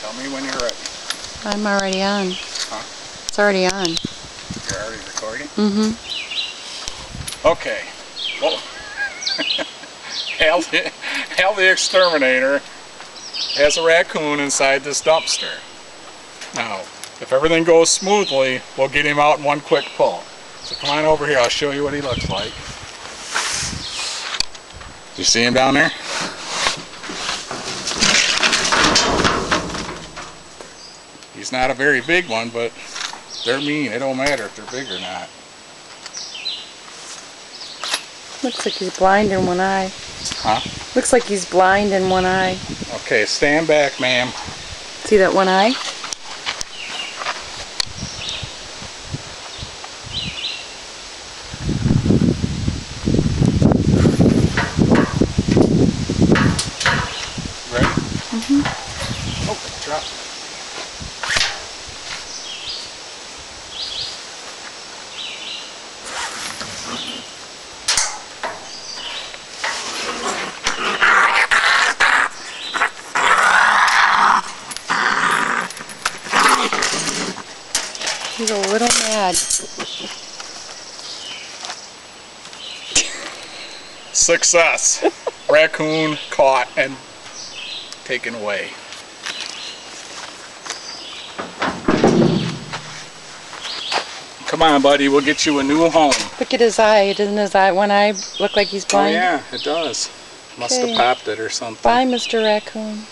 Tell me when you're ready. I'm already on. Huh? It's already on. You're already recording? Mm-hmm. Okay. Well, Hal, the, Hal the exterminator has a raccoon inside this dumpster. Now, if everything goes smoothly, we'll get him out in one quick pull. So come on over here, I'll show you what he looks like. Do you see him down there? He's not a very big one, but they're mean. It don't matter if they're big or not. Looks like he's blind in one eye. Huh? Looks like he's blind in one eye. Okay, stand back, ma'am. See that one eye? Ready? Mm-hmm. Oh, drop. He's a little mad. Success. Raccoon caught and taken away. Come on, buddy. We'll get you a new home. Look at his eye. Doesn't his eye, one eye look like he's blind? Oh blind? yeah, it does. Must Okay. have popped it or something. Bye, Mr. Raccoon.